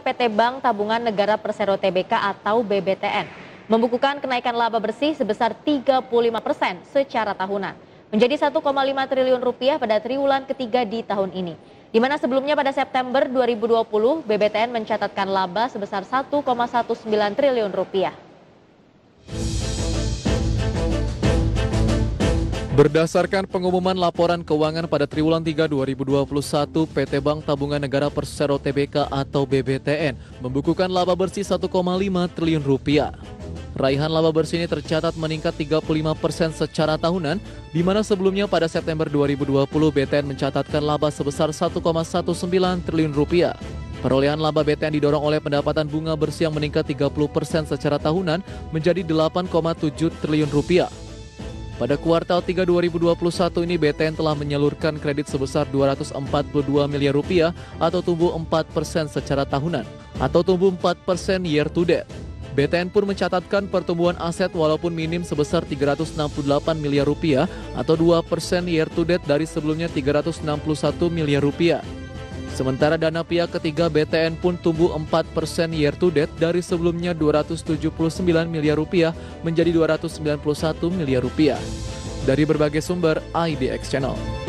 PT Bank Tabungan Negara Persero Tbk atau BBTN membukukan kenaikan laba bersih sebesar 35 persen secara tahunan menjadi 1,5 triliun rupiah pada triwulan ketiga di tahun ini. Di mana sebelumnya pada September 2020 BBTN mencatatkan laba sebesar 1,19 triliun rupiah. Berdasarkan pengumuman laporan keuangan pada triwulan 3 2021, PT Bank Tabungan Negara Persero Tbk atau BBTN membukukan laba bersih 1,5 triliun rupiah. Raihan laba bersih ini tercatat meningkat 35 persen secara tahunan, di mana sebelumnya pada September 2020 BTN mencatatkan laba sebesar 1,19 triliun rupiah. Perolehan laba BTN didorong oleh pendapatan bunga bersih yang meningkat 30 persen secara tahunan menjadi 8,7 triliun rupiah. Pada kuartal 3 2021 ini BTN telah menyalurkan kredit sebesar 242 miliar rupiah atau tumbuh 4 persen secara tahunan atau tumbuh 4 persen year to date. BTN pun mencatatkan pertumbuhan aset walaupun minim sebesar 368 miliar rupiah atau 2 persen year to date dari sebelumnya 361 miliar rupiah. Sementara dana pihak ketiga BTN pun tumbuh 4 persen year to date dari sebelumnya 279 miliar rupiah menjadi 291 miliar rupiah. Dari berbagai sumber, IDX Channel.